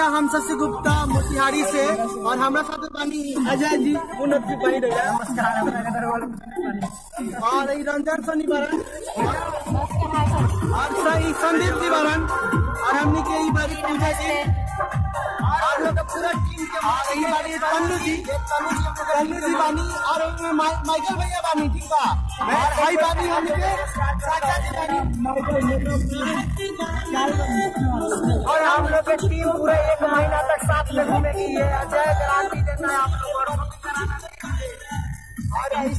भैया हम शशि गुप्ता मोतिहारी से और हमारा साथ बानी अजय जी। उन्नत जी और रंजन सोनी बरन और सही संदीप जी बरन और हमने के ई बारी पूजा जी और लोग पूरा टीम के और बारी तन्नू जी। तन्नू जी बानी और माइकल भैया बानी ठीक बा? और भाई बानी हमके। चाचा जी बानी। और हम लोग की टीम पूरे एक महीना तक साथ में घूमेगी। ये अजय गारंटी देता है, आप लोगों को और इस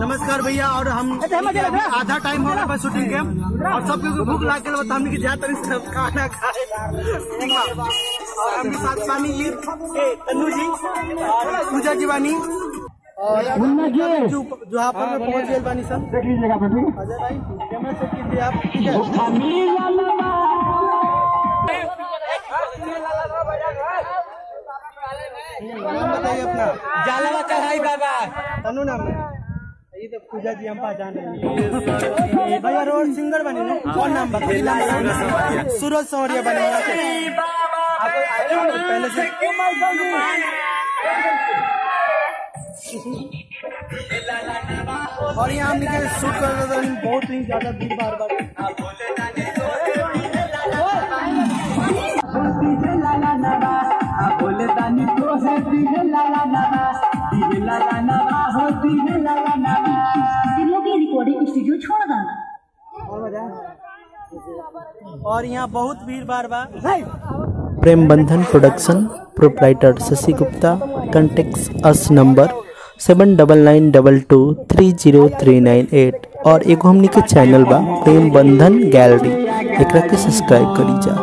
नमस्कार भैया और हम आधा टाइम हो गया शूटिंग के। और सब लोग भूख लाग गया बता हमने ज़्यादा तरीके से खाना खाए। और हम साथ बानी तन्नू जी और पूजा जी बानी और जो जो आप पर पहुँच गए बानी सब देख लीजिएगा ठीक अजय भाई कैमरा से कीजिए आप ठीक है? नाम बताइए अपना। जालवा चढ़ाई बाबा। तनु नाम है। ये तो पूजा जी हम पहचान रहे हैं। भैया रोड सिंगर बने ना कौन नाम बताइए। सूरज सौरिया बने हो। पहले से और यहाँ हमने के शूट कर रहे थे बहुत ही ज़्यादा भीड़ बार बार बोले तानी तो है हो देना और यहाँ बहुत भीड़ बार बार Prem Bandhan production proprietor Shashi Gupta contacts us number seven double nine double two three zero three nine eight और एगो हमनी के चैनल बा प्रेम बंधन गैलरी एकरा के सब्सक्राइब करी जा।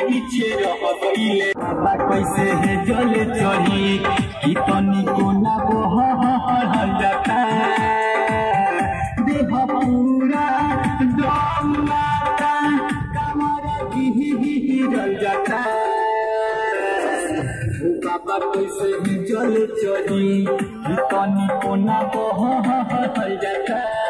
पीछे रह बाबा कैसे है जल चढ़ी? कि तनी कोना बह जाता। देह पूरा दम माता कमर गिर जाता। बाबा कैसे भी जल चढ़ी? तनी कोना बह जाता।